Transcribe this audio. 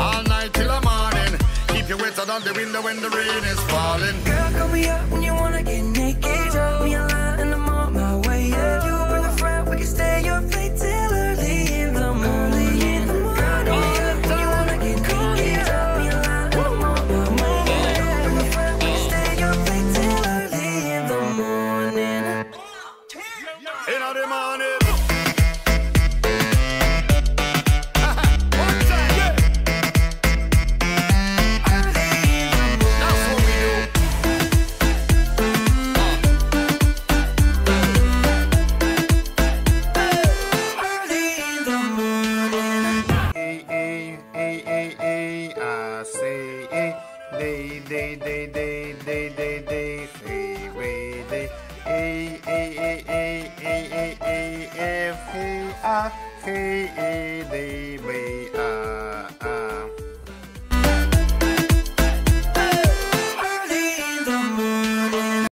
all night till the morning. Keep you wetter than the window when the rain is falling. Girl, call me up when you wanna get naked. Drop me a line and I'm on my way. Yeah, you bring a friend, we can stay up late till early in the morning. Girl, call me say day, day, day, day, day, day, they day, they way they eh eh eh eh eh eh eh eh day. eh eh eh